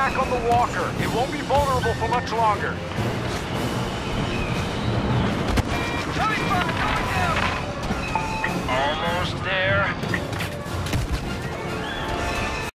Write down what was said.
attack on the walker. It won't be vulnerable for much longer.